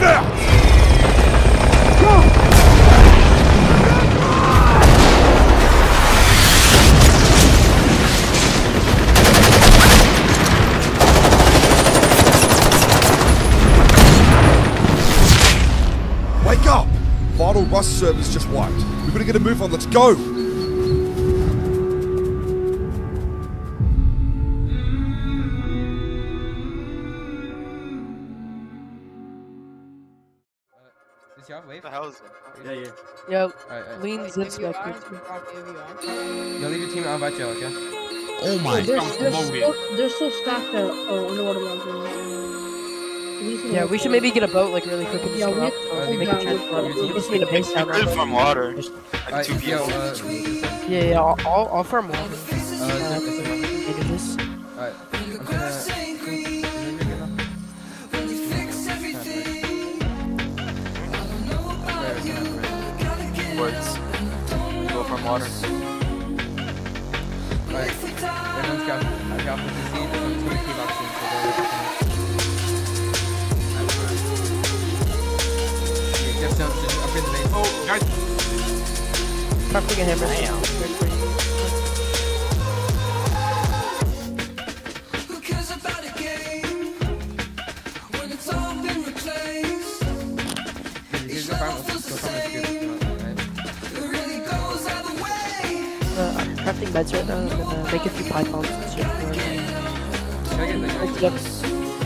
Out! Wake up! Vital Rust servers just wiped. Got to get a move on. Let's go! Is y'all wave? the hell is it? Yeah, yeah. Yo, Alright, alright. leans If in you are, spectre. if you are. Yo, leave your team, I'll invite y'all, okay? Oh my They're, god. they're, still, they're still stacked at oh, underwater mountain. At least in Yeah, we should maybe get a boat like really quick and Yeah, just we go have up, to uh, make a down transport. with- We just need a base down Good there. from water. Just- Like Alright, two yo, people. uh, Yeah, yeah, I'll, I'll, I'll farm water. uh, Words. Go from water. Alright, everyone's got, I got 50 seeds, I'm 22 vaccines, so go with it. Just don't, just upgrade the base. Oh, guys. Crafting a hammer. You I'm beds right now. I'm gonna make a few pythons and shit. Can I get Minty, I'm,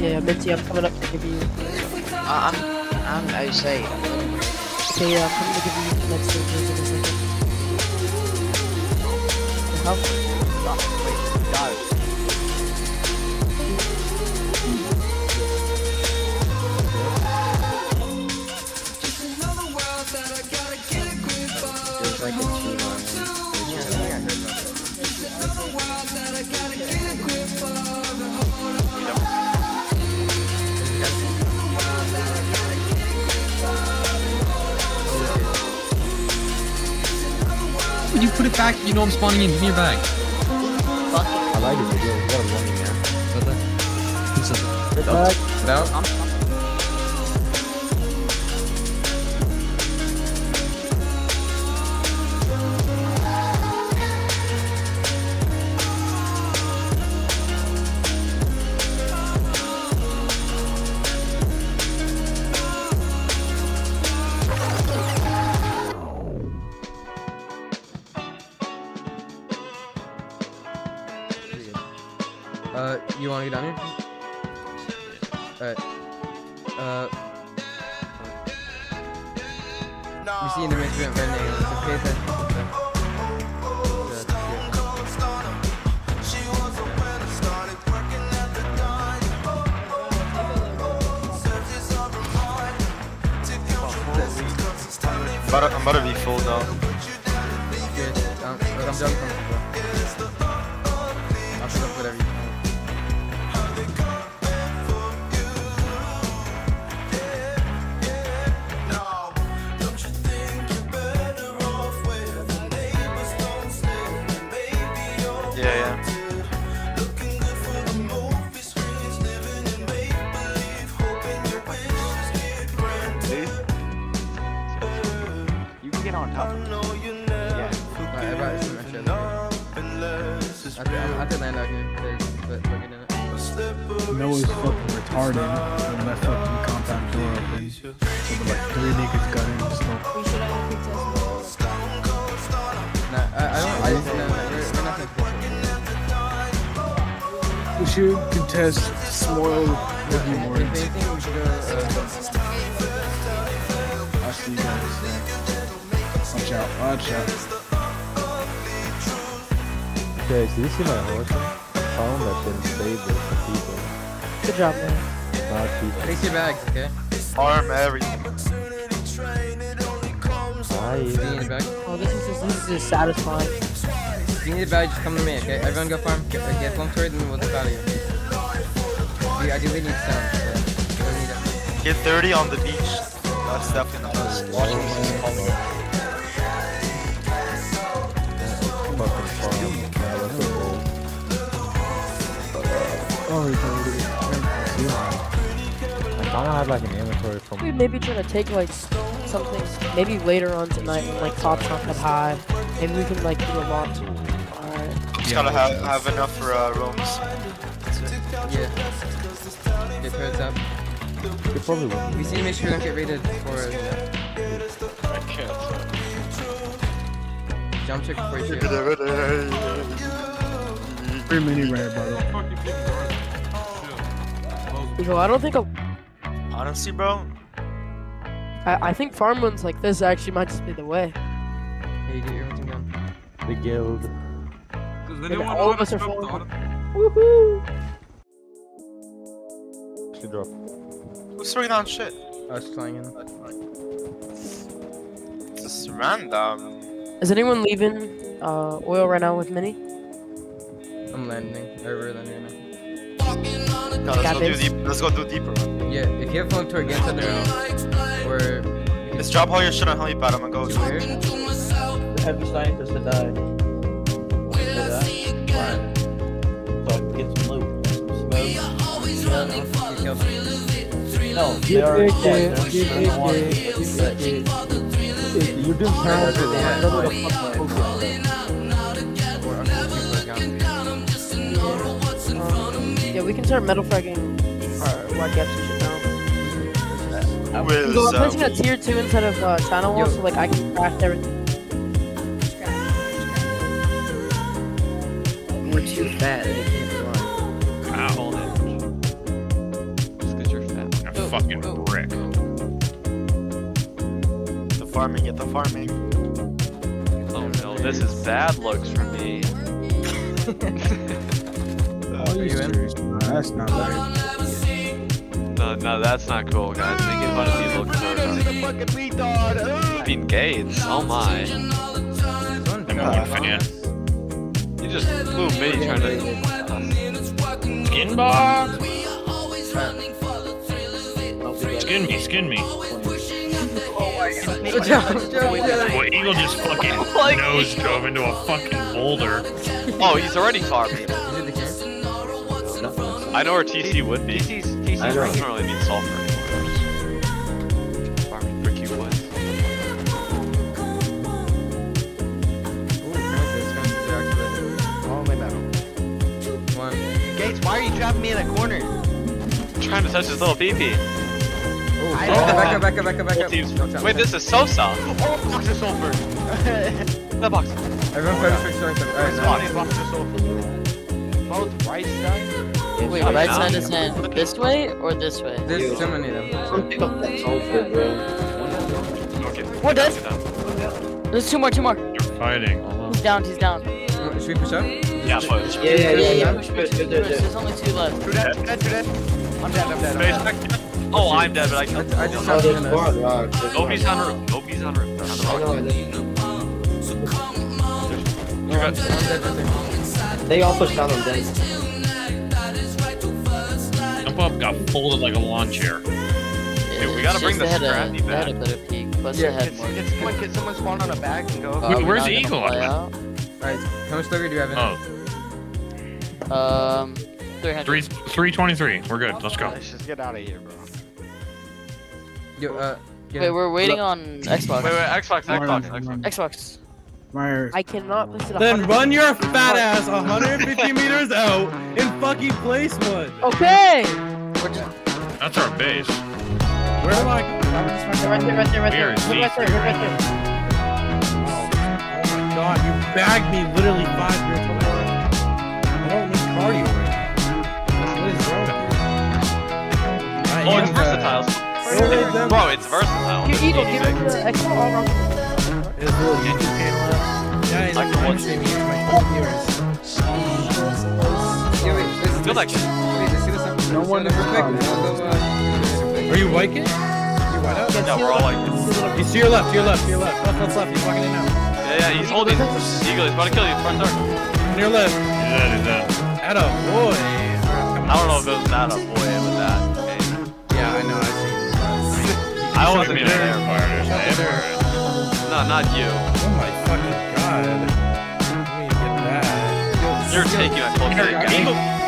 yeah, Minty, I'm coming up to give you. Uh, I'm I'm outside. Okay, yeah, I'm coming to give you med stages in a second. How? Wait. When you put it back, you know I'm spawning in. Give me your bag. I like it. You got a money now. What the? Who said that? Without? I'm about, to, I'm about to be full now. Good. Look, I'm done top. Yeah. Alright, everybody should make I have to- I'm- I have to land out here, 'cause- but we're getting it. Noah's fucking retarded when that fucking compound door opened. So the like three niggas got in and smoked. We should have a quick. Nah, I, I don't, I, no, no, we're, we're not gonna We should contest Smoil with you If Morton. anything, we should go, uh, I'll see you guys. Yeah. Watch out, watch out. Okay, so you see my horse? Tell that didn't save this for people. good job, man. Not people. place your bags, okay? Arm everything. Why If you need a bag, Oh, this is just, this is just satisfying. if you need a bag, just come to me, okay? Everyone go farm, get, uh, get flame sword, and we'll just out of here. We ideally need we don't need it. Get 30 on the beach. That's definitely the best. Fucking Retarded. I Tama had like an inventory from. We maybe try to take like something maybe later on tonight when like top's not that high. Maybe we can like do a lot. Alright. Just gotta have, have enough for uh, rooms. Yeah. Get turrets up. You probably won't. We just need to make sure we don't get raided for uh, I can't. jump check before you shoot. Free mini rare, brother. Eagle, I don't think a, Honestly, bro, I, I think farm ones like this actually might just be the way. Hey, you get your hunting gun. The guild. And all of us are falling. Woohoo! She dropped. who's throwing down shit? I was flying in. Just random. Is anyone leaving uh, oil right now with Mini? I'm landing. Or we're landing right No, let's go do this. deep. Let's go do deeper. now. Yeah, if you have phone tour against other or Just drop all your shit on helipad. I'ma go. where? heavy scientist that died. Did that? Why? So I can get some loot. Some smoke. You killed him. No, they are dead. They're, they're the ones that yeah, we can start metal fragging our white gaps and shit now. With, Eagle, I'm uh, placing a tier 2 instead of uh, channel wall, so like I can craft everything. We're too fat. They can't fly. Hold it. Just cause you're fat. A fucking brick. the farming. Get the farming. Oh no, this is bad looks for me. Are you in? Nah, that's not right. No, no, that's not cool, guys. Making fun of people because they're being gays. Oh my. I'm one fan. You just flew me trying to. Skin box? Skin me, skin me. Good job, good job, good job. Well, Eagle just fucking nose drove into a fucking boulder. Oh, he's already farming. Is it the camp? I know where TC would be. TC's, TC's I right don't really need sulfur anymore. Farming for Q West. Ooh, Francis, Francis, they're. Only metal. One. Gates, why are you trapping me in a corner? Trying to touch his little pee-pee. Ooh, I back know. up, back up, back up, back up, back Whole up. team's- Watch out. Wait, this is Sosa. Oh, box of sulfur. That box. Everyone focus for starting stuff. Alright, Spawn nice. box of sulfur. Both right side. Wait, Shut right down. side is in this way or this way? There's so many of them. Pick up that sulfur, bro. Okay. What does? down, get down. There's two more, two more. You're fighting. He's down, he's down. Should we push up? Yeah, push. Yeah, yeah, yeah, yeah. Push, push, push, push. There's only two left. Two dead, dead, two dead. I'm dead, I'm dead, I'm dead. Oh, I'm dead, but I I, killed I just shot there's him. more rocks. there's more Nobody's on roof. Nobody's on roof. They're on the I rock. know, I You got- know. They all pushed down on them. Jump up got folded like a lawn chair. Dude, we gotta bring the scrappy They had a back. better peek. Plus Yeah, had more. can someone, can someone spawn on a bag and go? Uh, Wait, where's the eagle? Alright, how much longer do you have in it? Oh, Um, 300. three, 323. We're good. Let's go. Let's just get out of here, bro. Yo, uh, Wait, him. we're waiting on Xbox. Wait, wait, Xbox, Xbox, Xbox. Xbox. Myers. I cannot place it. Then run your fat ass 150 meters out and fucking place one. Okay. That's our base. Where am I? right there, right there, right We there. are Look right there, Z3 look right there. Oh my god, you bagged me literally five years ago. I don't need cardio right now. What is wrong with you? Oh, it's versatile. Bro, it's versatile. You Eagle, give me the Xbox all around. It's really you just can't laugh. Yeah, he's Like like what? one streaming into my phone viewers. Yo, wait, let's, Feel like wait, this up. No one is real quick. on. We'll go, uh, Are you Viking? You white out? Yeah, we're all like. He's to your left, to your left, to your left. Left, left, left. He's walking in now. Yeah, yeah, he's holding. Eagle, he's about to kill you. Front door. On your left. He's dead, he's dead. Atta boy. I don't know if it was that a boy with that. Okay. Yeah, I know, I see. I wasn't being an air fighter. No, not you. Oh my fucking god. Let me get that. You're taking a close look. Eagle.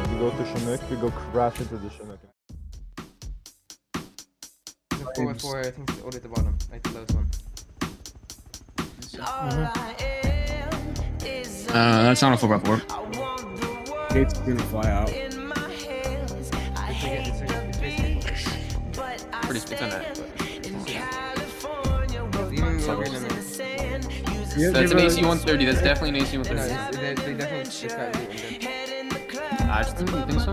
And if you go to Chinook, you go crash into the Chinook. Four, four, I think it's all at the bottom, like the lowest one. Mm-hmm. Uh, that's not a 4 by 4 Gate's gonna fly out. Pretty spits on that. That's an AC-130, that's definitely an AC-130. I just think, you think so?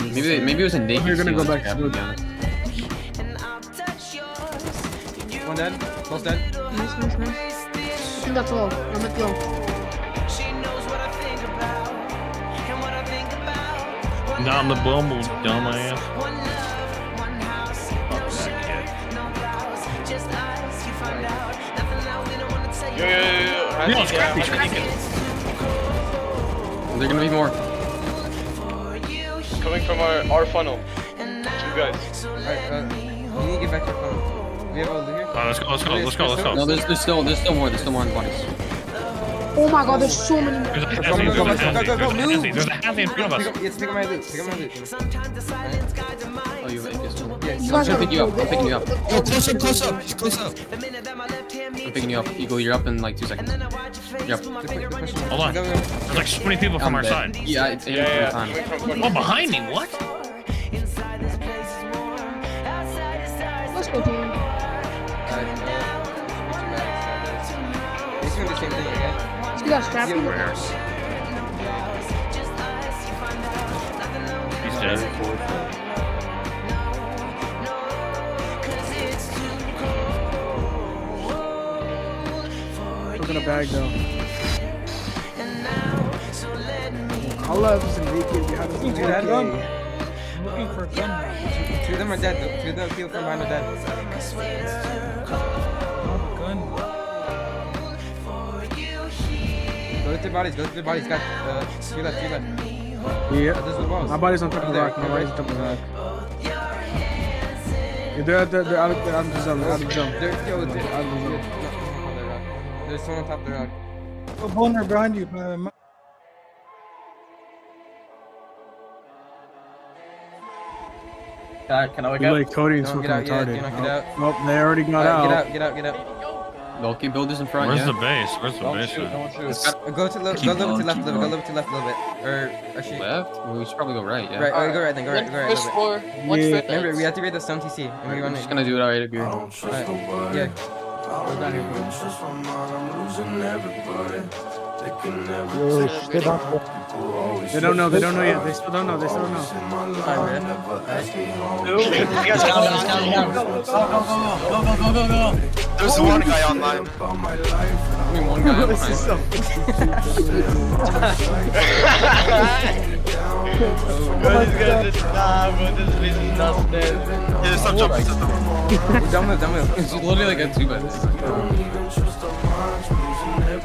Maybe they, maybe it was a naked. You're gonna go back to 130, the- to be honest. One dead, close dead. Nice, nice, nice. I think that's low. I'm at low. Not on the bumble, dumbass. Yo, yo, yo, yo. I No, think, scrappy, I think scrappy. Is there gonna be more? Coming from our, our funnel. Two guys. Alright, uh, you need to get back to your phone. We have a loot here? Uh, let's go, let's go, let's go, let's go. No, there's, there's still there's still more. There's still more on bodies. Oh my god, there's so many. There's a Go, Hazzy, go, there's go, a move! there's a Hazzy, there's a Hazzy in front of us. up, yeah, pick up my loot, pick up my loot. Oh, you have a pistol. Yeah, You I'm guys gonna pick you up. I'm picking you up. Yo, close up, close up. He's close up. I'm picking you up. Eagle, you're up in like two seconds. Yep. Hold on. There's like so many people from I'm our dead. side. Yeah, it's Yeah, yeah, time. Oh, behind me, what? Let's go, team. It's gonna the same thing again. Let's get that scrappy. He's dead. Bag though. I'll let us naked behind us. Two dead. gun. looking for a gun. Two of them are dead. though. Two of them people from behind are dead. Go to the bodies. Go to the bodies. Got uh, two left. Two left. Yeah. There's the walls. My body's on top of the rock. My there, body's on top of the rock. Yeah, they're, they're, they're out of, they're out of the zone. They're out of the zone. There, yo, there, Out of the zone. There's someone on top of the rock. A boner behind you. Uh, my- Uh, can I wake You up? like Cody and Don't get out yet, retarded. do not. Nope, they already got Alright, out. Get out, get out, get out. Bulky builders in front. Where's yeah. the base? Where's the Don't base? shoot, don't shoot. Uh, Go to, lo- go a little going, to left, keep a little, go a going. little to left a little bit. Or, actually, Left? Well, we should probably go right. Yeah. right, alright, go right then, go right, go right a little floor, one Yeah. Remember, we have to read the stone TC, and we I'm just it. gonna do it. Alright, agree. Alright, yeah. Yo, stay back. They don't know. They don't know yet. They still don't know. They still don't know. Fine, man. There's one guy online. I one guy. This is behind. so Yeah, stop jumping. Stop jumping. Don't move, don't. It's literally like a two by.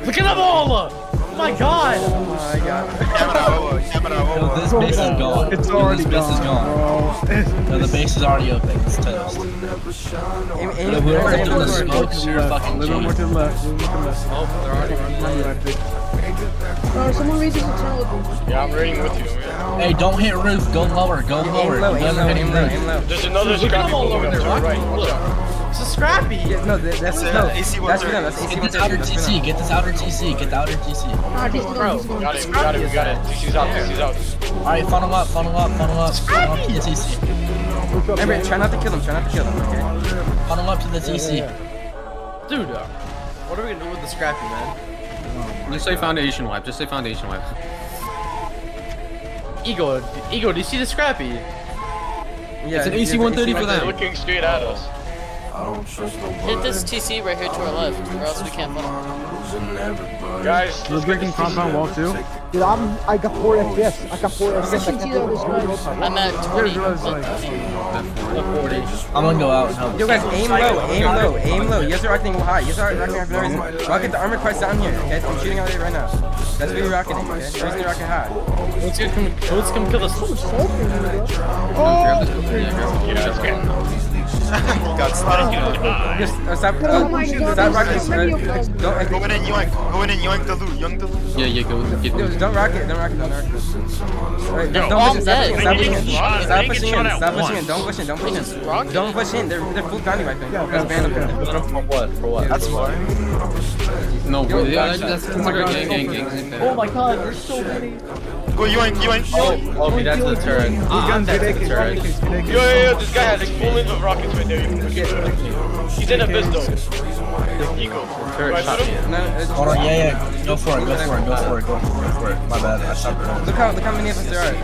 Look at them all! Oh my god! Oh my god. Camera over. Camera over. This base is gone. It's already this base is gone, gone. bro. No, the base is already open. It's toast. Aim, aim, If we don't aim, get the aim, smoke, To the you're fucking A little more to the left. A little more to the left. Oh, they're already running. On your right, big. Someone read this eternal. Yeah, I'm raiding with you. Man. Hey, don't hit roof. Go lower. Go Aim lower. low, You aim guys low, are hitting aim low, aim low. There's another scrappy moving up to right. Watch out. It's a scrappy. Yeah, no, that, that's, no, AC that's for them, that's AC Get this outer 130, that's for TC. Get this outer TC. Get the outer TC. Ah, this is going, this is going. Got it, we got it, we got it. TC's out, TC's out. Alright, funnel up. Funnel up. Funnel up. Funnel up to the TC. Remember, try not to kill them, try not to kill them, okay? Funnel up to the TC. Dude, uh, what are we gonna do with the scrappy, man? Just say foundation wipe. Just say foundation wipe. Ego, Ego, do you see the scrappy? Yeah, It's an AC 130 for They're them. looking straight at us. Hit this TC right here to our left, or else we can't funnel. Guys, We're breaking compound wall too. Dude, I'm, I got 4 FPS. I got 4 FPS. I TC can't though, do this it. guy. I'm at 20. There's was like I'm gonna go out and help. Yo guys, aim low, aim low, aim low. You guys are rocketing high. You guys are rocketing for no reason. Rocket the armor quest down here, okay? I'm shooting at it right now. That's what you're rocketing, okay? The reason you're rocketing high. Let's get come, let's come kill us. Oh, oh, grab this. Yeah, grab it. yeah, let's get got don't. Go in and yoink. Go in and yoink the loot. Yoink the loot. Yeah, yeah, go get Dude, don't rock it, don't rock it, don't rock it. Don't push stop pushing, stop pushing, stop pushing don't push in, don't push in. Don't push in, they're, full. For what? For what? That's. No, Yo, yeah, guys, that's oh that's my like God, gang, gang, gang. Oh my god, there's so many. Go yoink, yoink. Oh, oh, okay, that's the turret. Guns, ah, That's get the turret. get AK, get AK. Yo, yo, yo, this guy has like full of rockets right there. You can get He's in a biz though. Eagle. Turret shot me. him. No, it's, Hold on, yeah, yeah. Go for it, go for it, go for it, go for it, go for it. My bad, I shot the look how, look how many of us there are.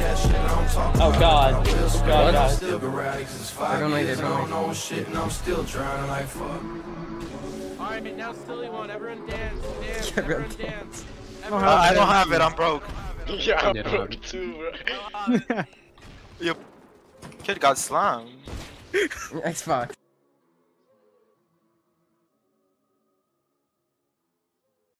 Oh god. Oh god, guys. They're going like this, going like Alright, now Silly one. Everyone dance. Dance. Get real Everyone dance. Uh, I don't have it. I'm broke. Yeah, I'm Yeah, broke dog. too, bro. Yep. Kid got slammed. Xbox.